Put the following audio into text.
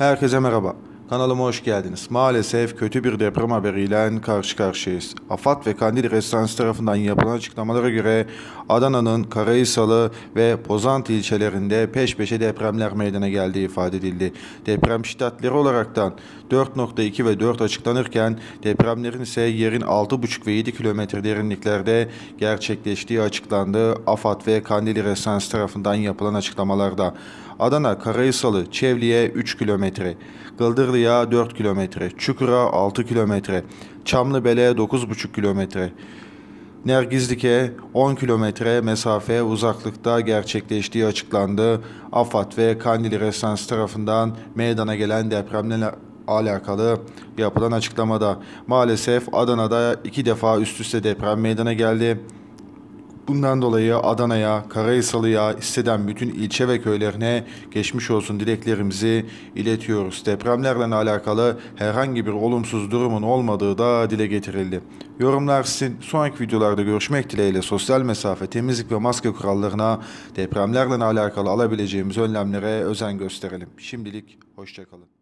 Herkese merhaba. Kanalıma hoş geldiniz. Maalesef kötü bir deprem haberiyle karşı karşıyayız. AFAD ve Kandil Restansı tarafından yapılan açıklamalara göre Adana'nın Karahisalı ve Pozantı ilçelerinde peş peşe depremler meydana geldiği ifade edildi. Deprem şiddetleri olaraktan 4.2 ve 4 açıklanırken depremlerin ise yerin 6.5 ve 7 kilometre derinliklerde gerçekleştiği açıklandı. AFAD ve Kandil Restansı tarafından yapılan açıklamalarda. Adana Karahisalı Çevli'ye 3 kilometre, Gıldırlı'ya 4 kilometre, Çukur'a 6 kilometre, Çamlıbel'e 9,5 kilometre, Nergizlik'e 10 kilometre mesafe uzaklıkta gerçekleştiği açıklandı. AFAD ve Kandili Restansı tarafından meydana gelen depremle alakalı yapılan açıklamada maalesef Adana'da iki defa üst üste deprem meydana geldi. Bundan dolayı Adana'ya, Karahisalı'ya, isteden bütün ilçe ve köylerine geçmiş olsun dileklerimizi iletiyoruz. Depremlerle alakalı herhangi bir olumsuz durumun olmadığı da dile getirildi. Yorumlar sizin. Sonraki videolarda görüşmek dileğiyle sosyal mesafe, temizlik ve maske kurallarına depremlerle alakalı alabileceğimiz önlemlere özen gösterelim. Şimdilik hoşçakalın.